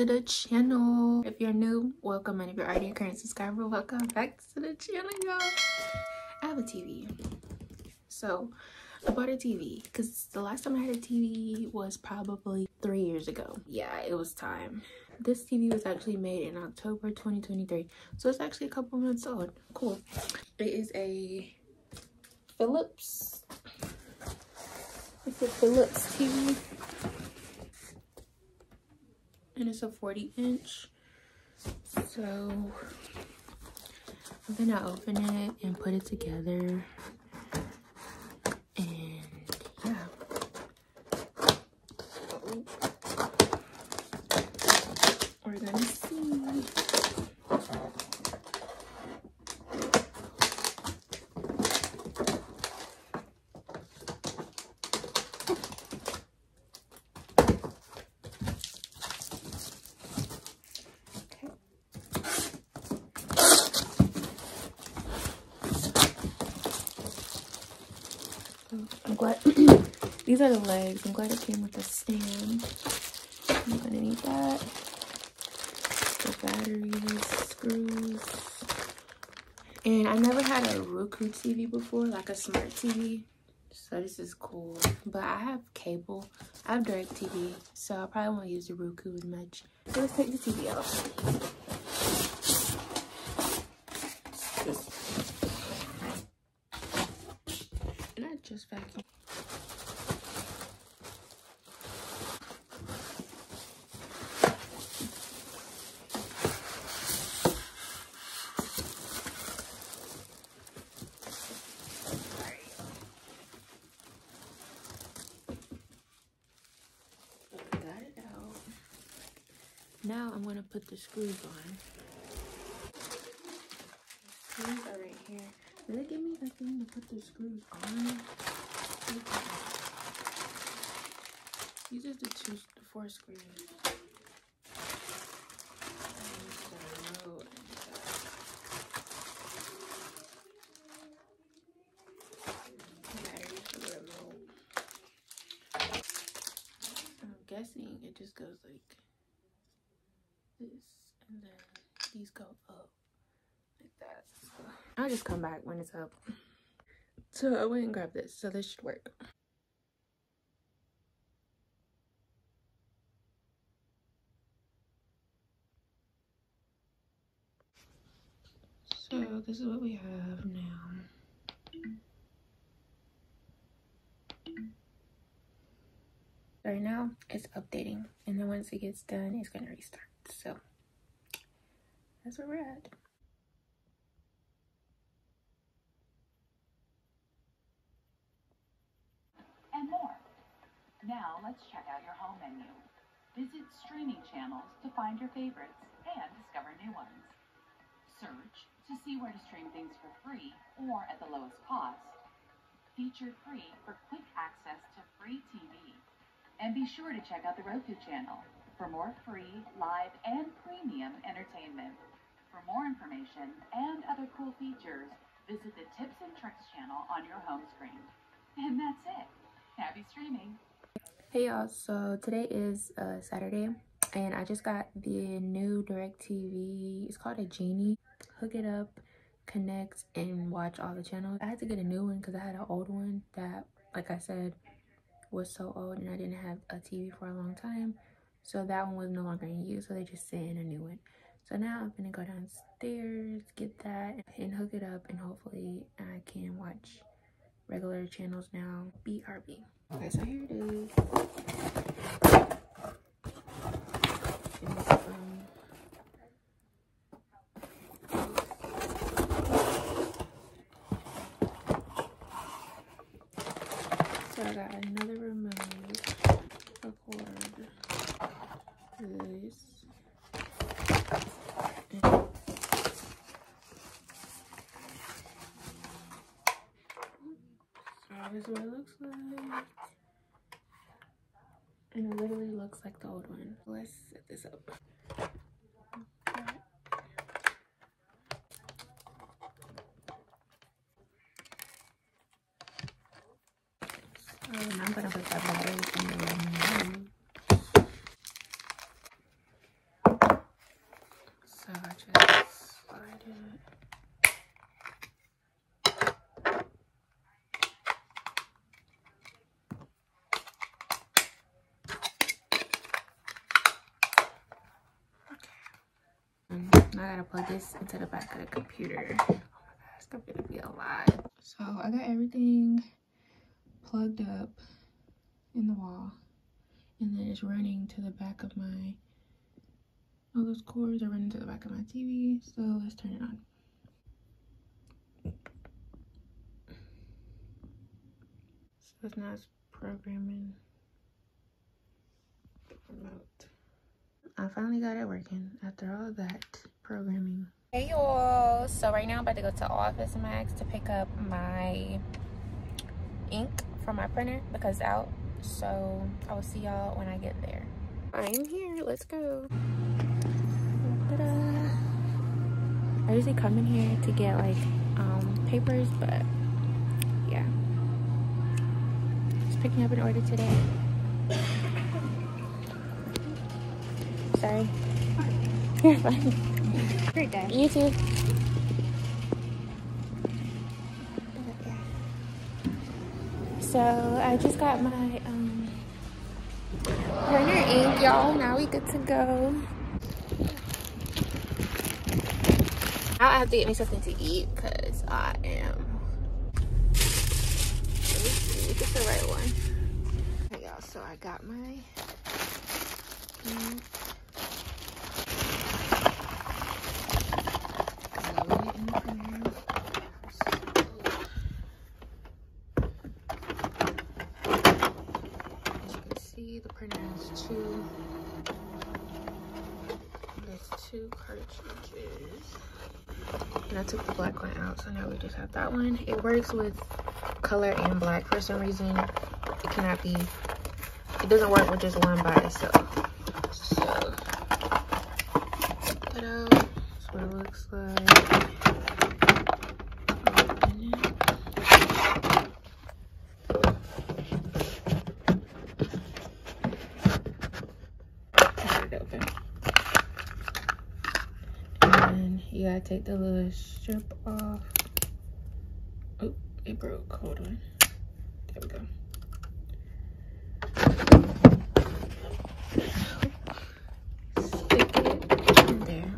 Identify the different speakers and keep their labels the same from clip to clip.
Speaker 1: to the channel. If you're new welcome. And if you're already a current subscriber welcome back to the channel y'all. I have a tv so i bought a tv because the last time i had a tv was probably three years ago. Yeah it was time. This tv was actually made in october 2023 so it's actually a couple months old. Cool. It is a philips. It's a philips tv and it's a 40 inch. So i'm gonna open it and put it together and yeah we're gonna see I'm glad these are the legs. I'm glad it came with a stand. I'm gonna need that. The batteries, screws. And I never had a Roku TV before, like a smart TV. So this is cool. But I have cable. I have DirecTV. So I probably won't use the Roku as much. So let's take the TV out. And I just vacuum. Got it out. Now I'm gonna put the screws on. The screws are right here. Did they give me a thing to put the screws on? These are the two, the four screws. And the remote and the batteries for the remote. I'm guessing it just goes like this, and then these go up like that. So I'll just come back when it's up. So I went and grabbed this, so this should work. So this is what we have now. Right now, it's updating, and then once it gets done, it's gonna restart. So that's where we're at.
Speaker 2: and more. Now let's check out your home menu. Visit streaming channels to find your favorites and discover new ones. Search to see where to stream things for free or at the lowest cost. Feature free for quick access to free TV. And be sure to check out the Roku channel for more free, live, and premium entertainment. For more information and other cool features, visit the Tips and Tricks channel on your home screen. And that's it. Happy streaming.
Speaker 1: Hey y'all, so today is uh, Saturday and I just got the new DirecTV. It's called a Genie. Hook it up, connect, and watch all the channels. I had to get a new one because I had an old one that, like I said, was so old and I didn't have a TV for a long time. So that one was no longer in use, so they just sent in a new one. So now I'm gonna go downstairs, get that, and hook it up, and hopefully I can watch regular channels now. BRB. Okay, so here it is. It's, um, looks like. And it literally looks like the old one. Let's set this up. So now I'm gonna put that battery in the So I just slide it. Gotta plug this into the back of the computer. Oh my god, it's gonna be a lot. So I got everything plugged up in the wall. And then it's running to the back of my, all those cords are running to the back of my TV. So let's turn it on. So it's not programming the remote. I finally got it working after all that programming. Hey y'all, so right now I'm about to go to Office Max to pick up my ink from my printer because it's out. So I will see y'all when I get there. I'm here, let's go. I usually come in here to get like um, papers, but yeah. Just picking up an order today. Sorry. You're fine. Great day. You too. So I just got my um, printer ink, y'all. Now we good to go. Now I have to get me something to eat because I am. Let me see, get the right one. Okay, y'all. So I got my ink. the printer has two there's two cartridges and I took the black one out have that one. It works with color and black for some reason. It cannot be it doesn't work with just one by itself. So out. That's what it looks like. You gotta take the little strip off. There we go. Stick it in there.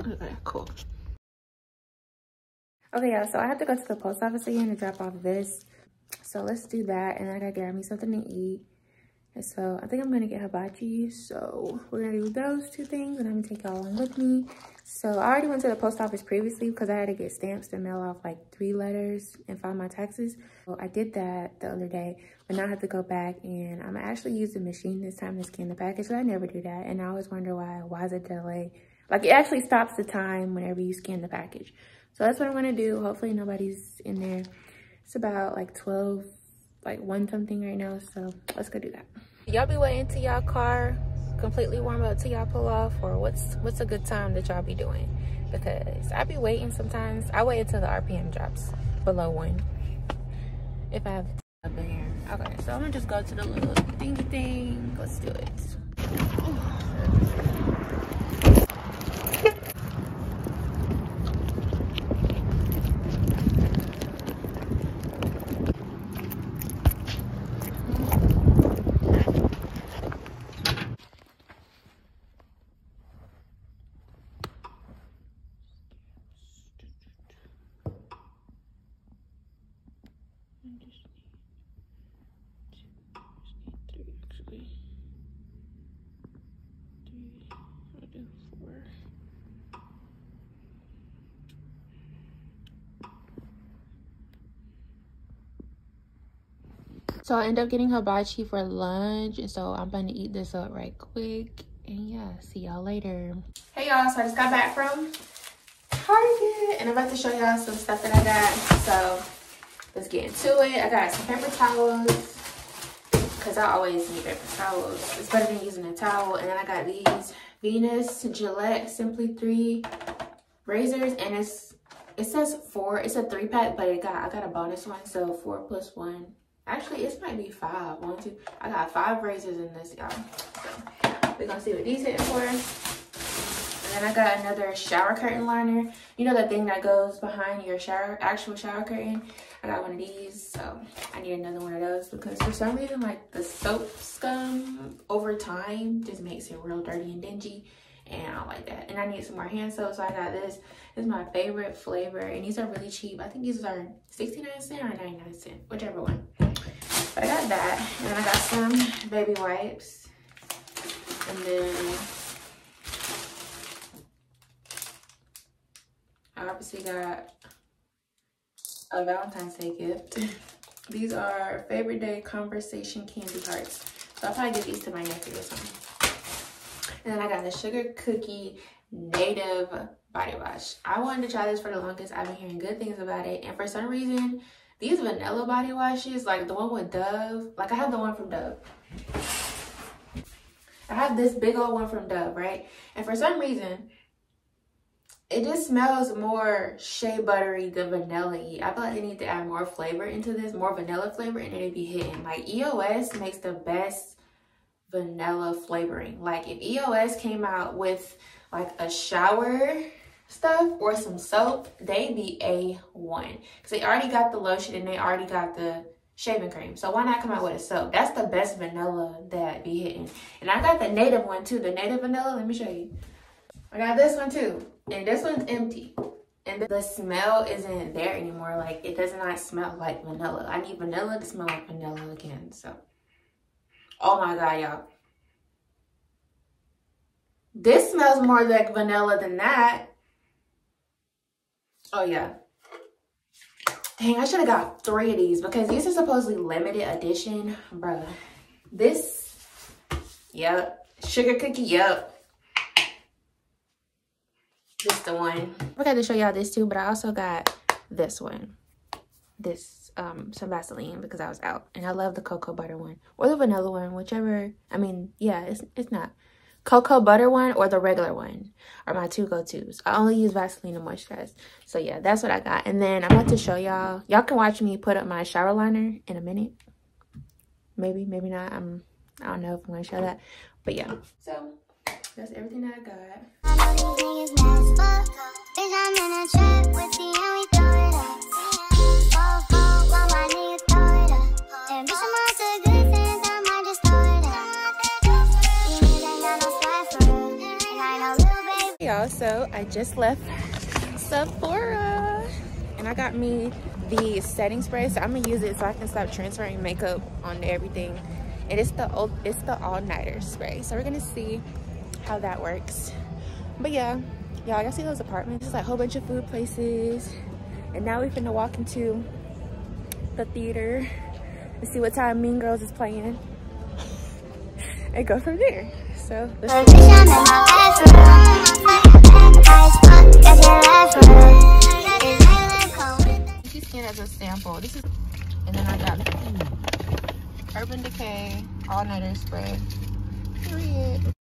Speaker 1: Okay, cool. Okay, y'all, so I have to go to the post office again to drop off this. So let's do that. And I gotta grab me something to eat. And so I think I'm gonna get hibachi. So we're gonna do those two things and I'm gonna take y'all along with me. So I already went to the post office previously because I had to get stamps to mail off like three letters and file my taxes. So I did that the other day, but now I have to go back and I'm gonna actually use the machine this time to scan the package. So I never do that. And I always wonder why, why is it delay? Like it actually stops the time whenever you scan the package. So that's what I'm gonna do. Hopefully nobody's in there. It's about like 12, like one something right now. So let's go do that. Y'all be waiting till y'all car completely warm up till y'all pull off or what's what's a good time that y'all be doing? Because I be waiting sometimes. I wait until the RPM drops below one. If I have up in here. Okay, so I'm gonna just go to the little thingy thing. Let's do it. So I end up getting hibachi for lunch. And so I'm going to eat this up right quick. And yeah, see y'all later. Hey y'all, so I just got back from Target. And I'm about to show y'all some stuff that I got. So let's get into it. I got some paper towels. Because I always need paper towels. It's better than using a towel. And then I got these Venus Gillette Simply 3 razors. And it's it says four. It's a three pack, but it got I got a bonus one. So four plus one Actually, it might be five. One, two. I got five razors in this, y'all. So we're gonna see what these hit for. And then I got another shower curtain liner. You know that thing that goes behind your shower, actual shower curtain? I got one of these, so I need another one of those because for some reason, like the soap scum over time just makes it real dirty and dingy and I like that. And I need some more hand soap, so I got this. This is my favorite flavor, and these are really cheap. I think these are 69 cents or 99 cents, whichever one. I got that, and then I got some baby wipes. And then I obviously got a Valentine's Day gift. These are favorite day conversation candy hearts. So I'll probably give these to my nephew or something. And then I got the sugar cookie native body wash. I wanted to try this for the longest. I've been hearing good things about it. And for some reason, these vanilla body washes, like the one with Dove, like I have the one from Dove. I have this big old one from Dove, right? And for some reason, it just smells more shea buttery than vanilla -y. I feel like they need to add more flavor into this, more vanilla flavor, and it'd be hitting. Like EOS makes the best vanilla flavoring. Like if EOS came out with like a shower stuff or some soap, they'd be A1. Because they already got the lotion and they already got the shaving cream. So why not come out with a soap? That's the best vanilla that be hitting. And I got the native one too. The native vanilla, let me show you. I got this one too. And this one's empty. And the smell isn't there anymore. Like it does not smell like vanilla. I need vanilla to smell like vanilla again. So, oh my God, y'all. This smells more like vanilla than that. Oh yeah. Dang, I should have got three of these because these are supposedly limited edition. Bruh. This, yep. Sugar cookie, yep. This the one. I forgot to show y'all this too, but I also got this one. This, um, some Vaseline because I was out. And I love the cocoa butter one. Or the vanilla one, whichever. I mean, yeah, it's, it's not cocoa butter one or the regular one are my two go-to's. I only use Vaseline to moisturize. So yeah, that's what I got. And then I'm about to show y'all. Y'all can watch me put up my shower liner in a minute. Maybe, maybe not. I'm, I don't know if I'm going to show that. But yeah. So that's everything that I got y'all. So i just left sephora. And i got me the setting spray. So i'm gonna use it so i can stop transferring makeup onto everything. And it's the old it's the all-nighter spray. So we're gonna see how that works. But yeah. Y'all y'all see those apartments? It's like a whole bunch of food places. And now we're gonna walk into the theater and see what time mean girls is playing. And go from there. So let's as a sample. This is, and then I got Urban Decay All Nighter Spray. Period.